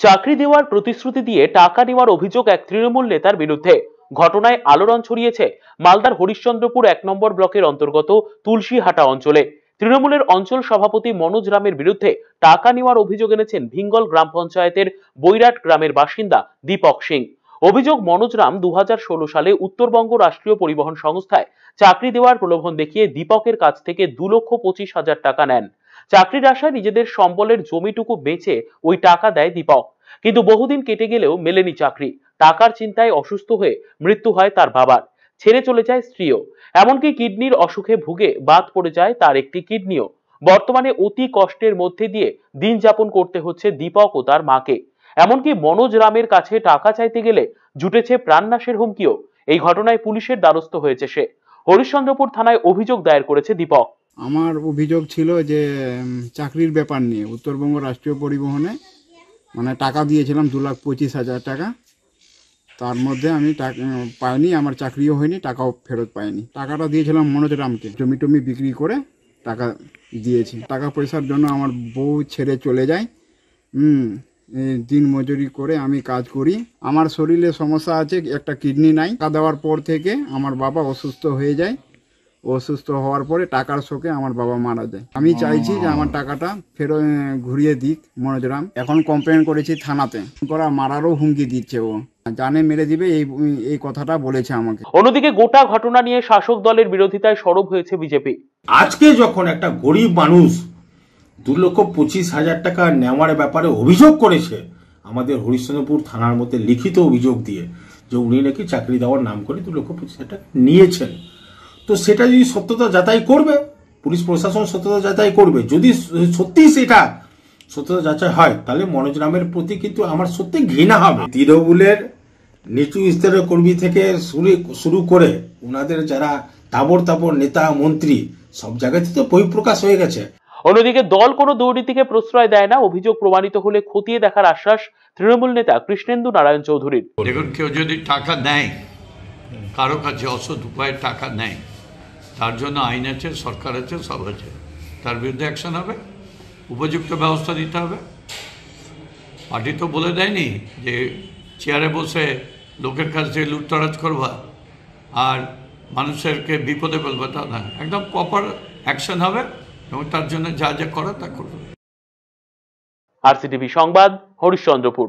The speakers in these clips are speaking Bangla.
চাকরি দেওয়ার প্রতিশ্রুতি দিয়ে টাকা নেওয়ার অভিযোগ এক তৃণমূল নেতার বিরুদ্ধে। ঘটনায় আলোড়ন ছড়িয়েছে মালদার হরিশ্চন্দ্রপুর এক নম্বর ব্লকের অন্তর্গত তুলসীহাটা অঞ্চলে। তৃণমূলের অঞ্চল সভাপতি মনোজ রামের বিরুদ্ধে টাকা নেওয়ার অভিযোগ এনেছেন ভিঙ্গল গ্রাম পঞ্চায়েতের বৈরাট গ্রামের বাসিন্দা দীপক সিং। অভিযোগ, মনোজ রাম দু সালে উত্তরবঙ্গ রাষ্ট্রীয় পরিবহন সংস্থায় চাকরি দেওয়ার প্রলোভন দেখিয়ে দীপকের কাছ থেকে দু লক্ষ পঁচিশ হাজার টাকা নেন। চাকরির আশায় নিজেদের সম্বলের জমিটুকু বেচে ওই টাকা দেয় দীপক। কিন্তু বহুদিন কেটে গেলেও মেলেনি চাকরি। টাকার চিন্তায় অসুস্থ হয়ে মৃত্যু হয় তার বাবার। ছেড়ে চলে যায় স্ত্রীও। এমনকি কিডনির অসুখে ভুগে বাদ পড়ে যায় তার একটি কিডনিও। বর্তমানে অতি কষ্টের মধ্যে দিয়ে দিন যাপন করতে হচ্ছে দীপক ও তার মাকে। এমনকি মনোজ রামের কাছে টাকা চাইতে গেলে জুটেছে প্রাণনাশের হুমকিও। এই ঘটনায় পুলিশের দ্বারস্থ হয়েছে সে। হরিশ্চন্দ্রপুর থানায় অভিযোগ দায়ের করেছে দীপক। আমার অভিযোগ ছিল যে চাকরির ব্যাপার নিয়ে উত্তরবঙ্গ রাষ্ট্রীয় পরিবহনে মানে টাকা দিয়েছিলাম দু লাখ পঁচিশ হাজার টাকা। তার মধ্যে আমি পাইনি, আমার চাকরিও হয়নি, টাকাও ফেরত পাইনি। টাকাটা দিয়েছিলাম মনোজ রামকে। জমি টমি বিক্রি করে টাকা দিয়েছি। টাকা পয়সার জন্য আমার বউ ছেড়ে চলে যায়। হুম দিন মজুরি করে আমি কাজ করি। আমার শরীরে সমস্যা আছে একটা কিডনি নাই। টাকা দেওয়ার পর থেকে আমার বাবা অসুস্থ হয়ে যায়। অসুস্থ হওয়ার পরে টাকার শোকে আমার বাবা মারা যায়। আমি চাইছি যে আমার টাকাটা ফেরত ঘুরিয়ে দিক মনোজরাম এখন কমপ্লেন করেছি থানাতে। করা মারারও হুমকি দিচ্ছে ও। জানে মেরে দিবে এই এই কথাটা বলেছে আমাকে। অন্যদিকে গোটা ঘটনা নিয়ে শাসক দলের বিরোধিতায় সরব হয়েছে বিজেপি। আজকে যখন একটা গরিব মানুষ দু লক্ষ পঁচিশ হাজার টাকা নেওয়ার ব্যাপারে অভিযোগ করেছে। আমাদের হরিশ্চন্দ্রপুর থানার মধ্যে লিখিত অভিযোগ দিয়ে যে উনি নাকি চাকরি দেওয়ার নাম করে দু লক্ষ পঁচিশ হাজার টাকা নিয়েছেন। তো সেটা যদি সত্যতা যাচাই করবে, পুলিশ প্রশাসন সত্যতা যাচাই করবে, যদি সত্যি সেটা সত্যতা যাচাই হয়, তাহলে মনোজ রামের প্রতি কিন্তু আমার সত্যি ঘৃণা হবে। তৃণমূলের নিচু স্তরের কর্মী থেকে শুরু শুরু করে ওনাদের যারা তাবর তাবর নেতা, মন্ত্রী, সব জায়গাতে তো বহিঃপ্রকাশ হয়ে গেছে। অন্যদিকে দল কোনো দুর্নীতিকে প্রশ্রয় দেয় না, অভিযোগ প্রমাণিত হলে খতিয়ে দেখার আশ্বাস তৃণমূল নেতা কৃষ্ণেন্দু নারায়ণ চৌধুরীর। দেখুন, কেউ যদি টাকা নেয়, কারও কাছে অসৎ উপায়ে টাকা নেয়, তার জন্য আইন আছে, সরকার আছে, সব আছে। তার বিরুদ্ধে অ্যাকশন হবে, উপযুক্ত ব্যবস্থা দিতে হবে। পার্টি তো বলে দেয়নি যে চেয়ারে বসে লোকের কাছ থেকে লুটতরাজ করবা আর মানুষেরকে বিপদে ফেলবা তা না। একদম প্রপার অ্যাকশন হবে। এবং তার জন্য যা যা করা তা করবে। আরসিটিভি সংবাদ হরিশ্চন্দ্রপুর।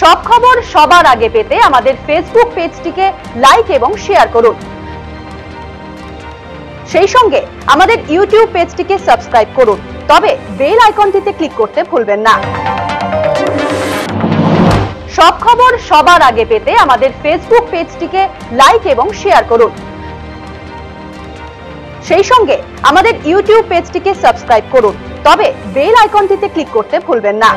সব খবর সবার আগে পেতে আমাদের ফেসবুক পেজটিকে লাইক এবং শেয়ার করুন। সেই সঙ্গে আমাদের ইউটিউব পেজটিকে সাবস্ক্রাইব করুন। তবে বেল আইকনটিতে ক্লিক করতে ভুলবেন না। সব খবর সবার আগে পেতে আমাদের ফেসবুক পেজটিকে লাইক এবং শেয়ার করুন। সেই সঙ্গে আমাদের ইউটিউব পেজটিকে সাবস্ক্রাইব করুন। তবে বেল আইকনটিতে ক্লিক করতে ভুলবেন না।